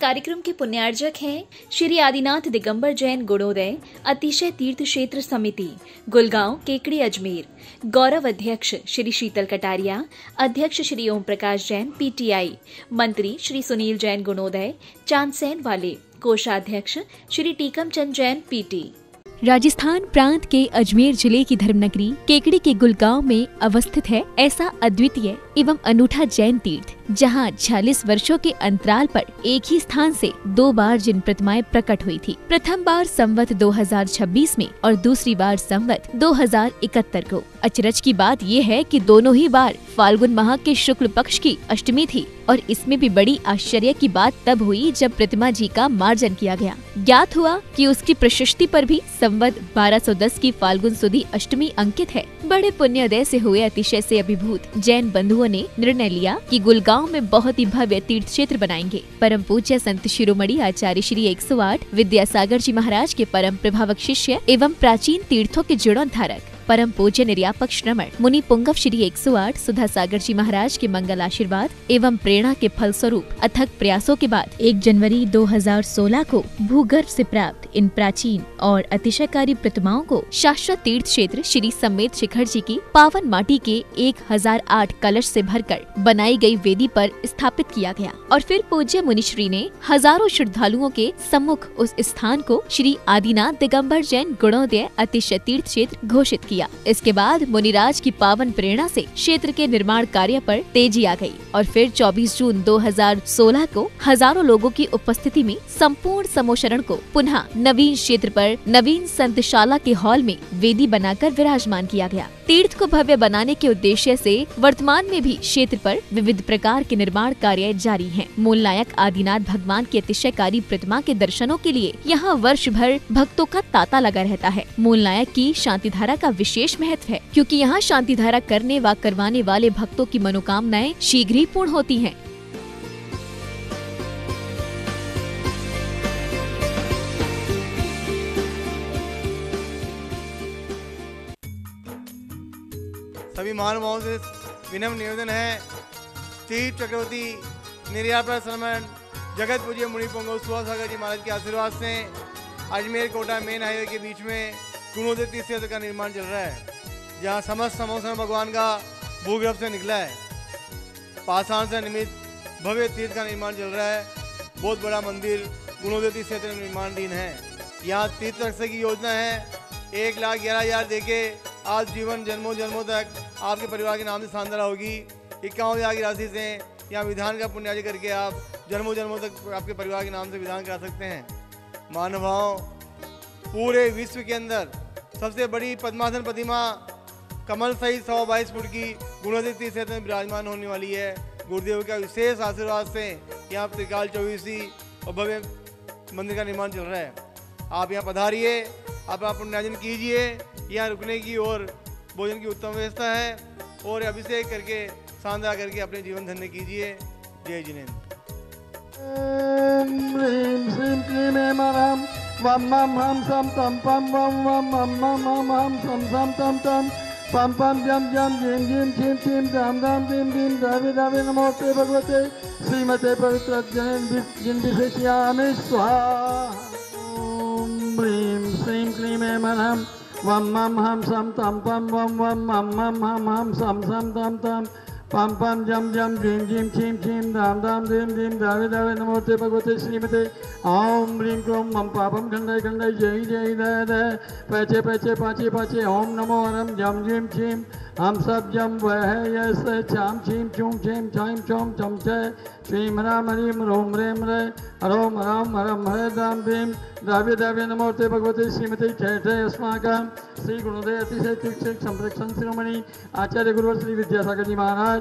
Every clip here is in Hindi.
कार्यक्रम के पुण्यार्जक हैं श्री आदिनाथ दिगंबर जैन गुणोदय, अतिशय तीर्थ क्षेत्र समिति, गुलगांव, केकड़ी अजमेर। गौरव अध्यक्ष श्री शीतल कटारिया, अध्यक्ष श्री ओम प्रकाश जैन, पीटीआई। मंत्री श्री सुनील जैन गुणोदय, चांदसेन वाले। कोषाध्यक्ष श्री टीकम चंद जैन, पीटी। राजस्थान प्रांत के अजमेर ज़िले की धर्मनगरी, केकड़ी के गुलगांव में अवस्थित है, ऐसा अद्वितीय एवं अनूठा जैन तीर्थ, जहाँ 40 वर्षों के अंतराल पर एक ही स्थान से दो बार जिन प्रतिमाएँ प्रकट हुई थी, प्रथम बार संवत 2026 में और दूसरी बार संवत 2071 को। अचरज की बात ये है कि दोनों ही बार फाल्गुन माह के शुक्ल पक्ष की अष्टमी थी और इसमें भी बड़ी आश्चर्य की बात तब हुई जब प्रतिमा जी का मार्जन किया गया। ज्ञात हुआ कि उसकी प्रशस्ति पर भी संवत 1210 की फाल्गुन सुधी अष्टमी अंकित है। बड़े पुण्योदय से हुए अतिशय से अभिभूत जैन बंधुओं ने निर्णय लिया कि गुलगांव में बहुत ही भव्य तीर्थ क्षेत्र बनाएँगे। परम पूज्य संत शिरोमणि आचार्य श्री 108 विद्यासागर जी महाराज के परम प्रभावक शिष्य एवं प्राचीन तीर्थों के जीर्णोद्धारक परम पूज्य निर्यापक श्रमण, मुनि पुंगव श्री 108 सुधा सागर जी महाराज के मंगल आशीर्वाद एवं प्रेरणा के फल स्वरूप अथक प्रयासों के बाद 1 जनवरी 2016 को भूगर्भ से प्राप्त इन प्राचीन और अतिशयकारी प्रतिमाओं को शाश्वत तीर्थ क्षेत्र श्री समेत शिखर जी की पावन माटी के 1008 कलश से भरकर बनाई गई वेदी पर स्थापित किया गया और फिर पूज्य मुनिश्री ने हज़ारों श्रद्धालुओं के सम्मुख उस स्थान को श्री आदिनाथ दिगम्बर जैन गुणोदय अतिशय तीर्थ क्षेत्र घोषित किया। इसके बाद मुनिराज की पावन प्रेरणा से क्षेत्र के निर्माण कार्य पर तेज़ी आ गई और फिर 24 जून 2016 को हज़ारों लोगों की उपस्थिति में संपूर्ण समोशरण को पुनः नवीन क्षेत्र पर नवीन संतशाला के हॉल में वेदी बनाकर विराजमान किया गया तीर्थ को भव्य बनाने के उद्देश्य से वर्तमान में भी क्षेत्र पर विविध प्रकार के निर्माण कार्य जारी हैं। मूल नायक आदिनाथ भगवान की अतिशयकारी प्रतिमा के दर्शनों के लिए यहाँ वर्ष भर भक्तों का तांता लगा रहता है मूल नायक की शांति धारा का विशेष महत्व है, क्योंकि यहाँ शांति धारा करने व करवाने वाले भक्तों की मनोकामनाएँ शीघ्र ही पूर्ण होती हैं। महानुभावों से विनम्र निवेदन है। तीर्थ चक्रवर्ती निर्यापा श्रमण जगत पूज्य मुनि पोंगो सुहासागर जी महाराज के आशीर्वाद से अजमेर कोटा मेन हाईवे के बीच में गुणोदय तीर्थ का निर्माण चल रहा है, जहाँ समस्त समोसन भगवान का भूगर्भ से निकला है। पाषाण से निमित्त भव्य तीर्थ का निर्माण चल रहा है। बहुत बड़ा मंदिर गुणोदय क्षेत्र में निर्माणाधीन है। यहाँ तीर्थ रक्षा की योजना है, एक लाख ग्यारह हज़ार देके आज जीवन जन्मों जन्मों तक आपके परिवार के नाम से शानदार होगी। इक्यावन हज़ार की राशि से, यहाँ विधान का पुण्याजी करके आप जन्मों जन्मों तक आपके परिवार के नाम से विधान करा सकते हैं। मानवाओं पूरे विश्व के अंदर सबसे बड़ी पद्मासन प्रतिमा कमल सहित सौ बाईस फुट की गुणोदित क्षेत्र में विराजमान होने वाली है। गुरुदेव का विशेष आशीर्वाद से यहाँ त्रिकाल चौबीसी और भव्य मंदिर का निर्माण चल रहा है। आप यहाँ पधारिए, आप पुण्यार्जन कीजिए, यहाँ रुकने की और भोजन की उत्तम व्यवस्था है। और अभिषेक करके शानदार करके अपने जीवन धन्य कीजिए। जय जिनेन्द्र। ह्रीं श्रीं क्लीं ऐं मरं वं मं हं सं तं पं वं वं मं मं मं हं सं सं तं तं, पं पं जं जं जीं जीं छीं छीं धां धां धीं धीं धावि धावि नमोते भगवते, श्रीमते पवित्रजनेन जिन विशेष्यामि, स्वाहा। ॐ ह्रीं श्रीं वं मं हं सं तं पं वं वं मं मं हं हं सं सं तं तं पम पम जम जम ह्रीं जीं छीं छीं धाम धाम धीं धीं धावे धावे नमोते भगवते श्रीमते ओम ह्रीं क्रों मम पापम खंडय खंडय जय जय दय दय पैचे पैचे पाचे पाचे ओम नमो हरम जम जीं छीं हम सब जम वह यस छाम छीं छूं छीं छाइं छौं छम छय श्रीं राम हरीं रोम रेम रे हरोम हराम हरम हरे दाम भीम द्रव्य द्रव्य नमोते भगवते श्रीमती छठ अस्माकं श्री गुरुदेव अतिशय शिक्षक संरक्षण शिरोमणि आचार्य गुरु श्री विद्यासागर जी महाराज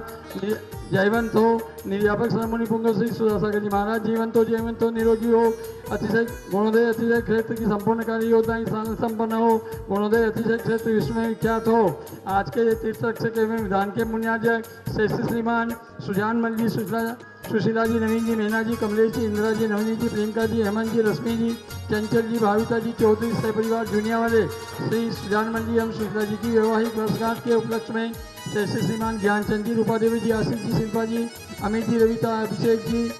जयवंत हो निर्यापक श्रमणि पुंग श्री सुधासागर जी महाराज जीवंत हो जयवंत हो निरोगी हो अतिशय गुणोदय, अतिशय क्षेत्र की संपूर्ण कार्य योजना स्थान संपन्न हो। गुणोदय, अतिशय क्षेत्र विश्व में विख्यात हो। आज के तीर्थ रक्षक एवं विधान के मुनियाजक श्रेष्ठ श्रीमान सुजान मल जी सुशीला सुशीला जी नवीन जी मीना जी, कमलेश जी, इंदिरा जी नवनीत जी, प्रियंका जी, हेमंत जी, रश्मि जी, चंचल जी, भाविता जी, चौधरी, सह परिवार दुनिया वाले, श्री सुजान मल जी एवं सुशीला जी की वैवाहिक वर्षगांठ के उपलक्ष्य में श्रेष्ठ श्रीमान ज्ञानचंद जी, रूपा देवी जी, आशीष जी, शिल्पा जी, अमित जी, रविता, अभिषेक जी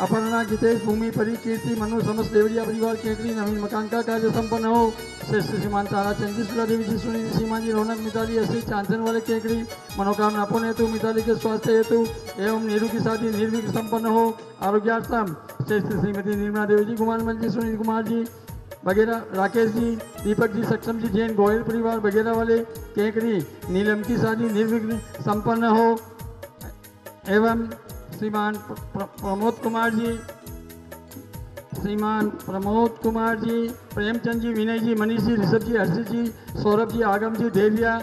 अपर्णा जितेश भूमि परी कीर्ति, मनु समस्त देवरिया परिवार, केकड़ी, नवीन मकान का कार्य संपन्न हो। श्रेष्ठ श्रीमान तारा चंदी सुला देवी जी, सुनील सीमा जी रौनक मिताली असी चांचन वाले केकड़ी, मनोकामना पुण्य हेतु, मिताली के स्वास्थ्य हेतु, एवं नीरू की शादी निर्विघ्न संपन्न हो। आरोग्यार्थम, श्रेष्ठ श्रीमती निर्मला देवी जी कुमार मल जी सुनील कुमार जी, वगैरह, राकेश जी, दीपक जी, सक्षम जी, जैन गोयल परिवार, वगैरह वाले केकड़ी, नीलम की शादी निर्विघ्न संपन्न हो। एवं श्रीमान प्र- प्र- प्रमोद कुमार जी। श्रीमान प्रमोद कुमार जी, प्रेमचंद जी, विनय जी, मनीष जी, ऋषभ जी हर्ष जी, सौरभ जी, आगम जी, देविया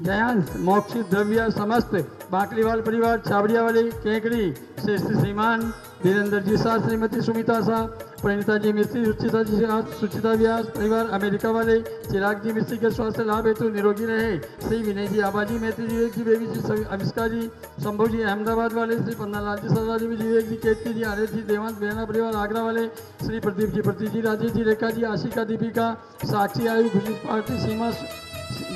जयांश मोक्षित द्रव्य, समस्त बाकलीवाल परिवार छाबड़िया वाली केकड़ी, श्रेष्ठ श्रीमान, धीरेन्द्र जी शाह श्रीमती सुमिता शाह प्रणीता जी मिस्त्री सुचिता जी सुचिता व्यास परिवार अमेरिका वाले चिराग जी मिस्त्री के स्वास्थ्य लाभ हेतु निरोगी रहे। श्री विनय जी आबाजी, मैत्री विवेक जी बेबी जी अविष्का जी संभव जी अहमदाबाद वाले, श्री पन्नालाल जी सरदार जी विवेक जी केतकी जी आर्य जी देवांश, बेहना परिवार, आगरा वाले, श्री प्रदीप जी प्रतीक जी राजेश जी रेखा जी आशिका, दीपिका, साक्षी, आयु, खुशी पार्टी सीमा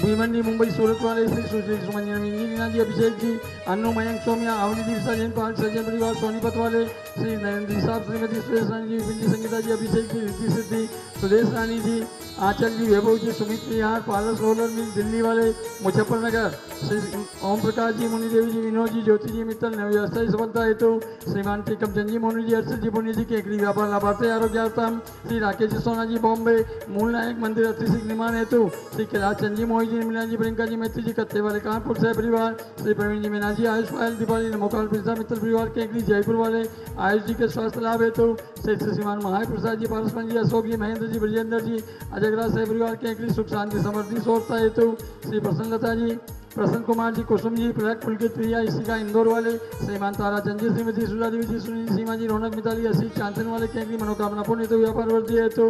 भीमंडी मुंबई, सूरत वाले, श्री सुश्री सुमंजन मीना जी अभिषेक जी अनु, मयंक, सोमिया, अवनी दिवसा पार्क सज्जन, परिवार, सोनीपत वाले श्री नरेंद्र साहब श्रीमती सुरेश रानी जी जी संगीता जी, अभिषेक जी रिद्धि सिद्धि सुदेश रानी जी आंचल जी, वैभव जी, सुमित निहार पारस रोलर मिल दिल्ली वाले मुजफ्फरनगर श्री ओम प्रकाश जी, मुनि देवी जी, विनोद जी, ज्योति जी, मित्तल नवव्यवस्था सफलता हेतु, श्रीमान टीकम चंद जी मोनी जी हर्षद जी, पुण्य जी, केकड़ी व्यापार, लाभार्थी, आरोग्यार्थम, श्री राकेश जी, सोना जी, बॉम्बे, मूल नायक मंदिर अतिशिक निर्माण हेतु, श्री कैलाश चंद जी, मोहित जी मीना जी, प्रियंका जी, मैत्री जी, कत्ते वाले, कानपुर से परिवार, श्री प्रवीण जी, मीना जी, आयुष पायल, दीपाली नमोकाल प्रसाद मित्तल परिवार, केकड़ी, जयपुर वाले आयुष जी के स्वास्थ्य लाभ हेतु श्री श्री श्रीमान महाय प्रसाद जी पारसपन जी, अशोक जी, महेंद्र जी, ब्रजेंद्र जी अजगरा से परिवार के सुख शांति समृद्धि सोचता हेतु श्री प्रसन्नता जी प्रसन्न कुमार जी, कुसुम जी, प्रयाग पुलकित प्रिया, इसी का इंदौर वाले, श्रीमान ताराचंद जी श्रीमती सुला देवी जी, सुनील सीमा जी, रौनक मिताली असी चांचन वाले केंद्रीय मनोकामना पुण्य हेतु व्यापार वर्दी हेतु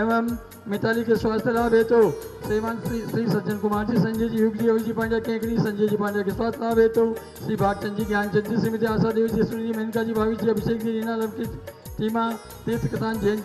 एवं मिताली के स्वास्थ्य लाभ हेतु श्रीमान श्री श्री सज्जन कुमार जी, संजय जी, युग जी अवि जी पांड्या केंकड़ी, संजय जी पांड्या के स्वास्थ्य लाभ हेतु श्री भागचंद जी, ज्ञानचंद जी, श्रीमती आशा देवी जी, सुनील मेनका जी, भावी जी, अभिषेक जी, रीना लवकित जैन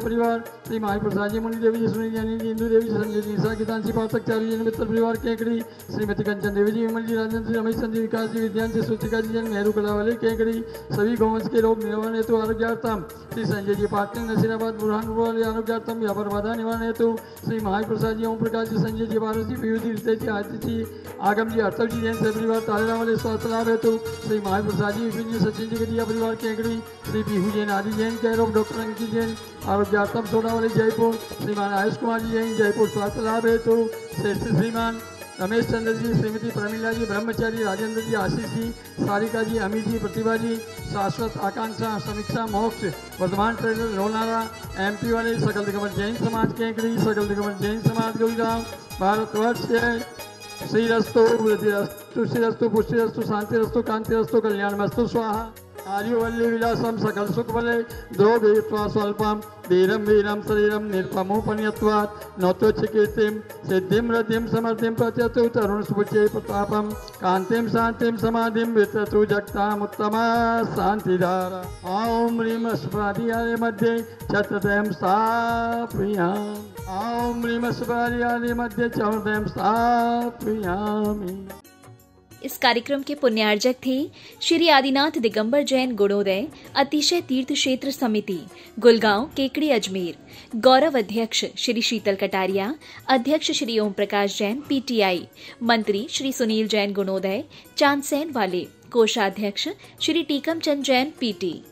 परिवार श्री माई प्रसाद जी मुनि देवी जी, सुनील जानी जी, इंदू देवी जी, संजय जी ईसा कितान जी पाठक चारू जी मित्र परिवार केंकड़ी श्रीमती कंचन देवी जी, विमल जी, राजन जी, रमेश चंद जी, विकास जी, विद्यान जी, सुचिका जी, जन नेहरू कला वाले केंकड़ी सभी गौवंश के लोग निवारण हेतु आरोग्यार्थम, श्री संजय जी पाटन नसीराबाद बुरहानपुर वाले आरोग्यार्थम, व्यापार बाधा निवारण हेतु, श्री महाई प्रसाद जी ओम प्रकाश जी, संजय जी, भारत जी पीयू जी, रितेश जी, आदित्य जी, आगम जी अर्थव जी, जैन सह परिवार तालेरा वाले स्वास्थ्य लाभ हेतु, श्री महाई प्रसाद जी, विपिन जी, सचिन जी, गदिया परिवार केंकड़ी श्री बिहू जैन आदि जैन कैरोप डॉक्टर अंकित जैन आरोग्यार्थम सोडा वाले जयपुर श्रीमान आयुष कुमार जी जैन जयपुर स्वास्थ्य लाभ हेतु श्रेष्ठ श्रीमान रमेश चंद्र जी श्रीमती प्रमीला जी ब्रह्मचारी राजेंद्र जी आशीष जी सारिका जी अमित जी प्रतिभा जी शाश्वत आकांक्षा समीक्षा मोक्ष वर्धमान ट्रेडर लोनारा एमपी वाले सकल दिगंबर जैन समाज केंकड़ी सकल दिगंबर जैन समाज गुड़गांव भारतवर्ष श्रीरस्तु श्रीरस्तु पुष्टिरस्तु शांतिरस्तु कांतिरस्तु कल्याणमस्तु स्वाहा आयुवल्ली विलासम सकल सुख बले द्रोगयित्वा स्वल्पम धीरम वीरम शरीरम निर्पमोपनियत्वात् नौत्वचिकीर्तिम सिद्धिम रतिम समर्थिम प्रत्यतु तरुण सुचे प्रतापम कांतिम शांतिम समाधिम विततु जगतामुत्तमा शांतिधारा ओम ह्रीम स्फादियाले मध्ये चतुर्दयं स्थापयामि। ओम ह्रीम स्फादियाले मध्ये चतुर्दयं स्थापयामि। इस कार्यक्रम के पुण्यार्जक थे श्री आदिनाथ दिगंबर जैन गुणोदय, अतिशय तीर्थ क्षेत्र समिति, गुलगांव, केकड़ी अजमेर। गौरव अध्यक्ष श्री शीतल कटारिया, अध्यक्ष श्री ओम प्रकाश जैन, पीटीआई। मंत्री श्री सुनील जैन गुणोदय चांदसेन वाले, कोषाध्यक्ष श्री टीकम चंद जैन, पीटी।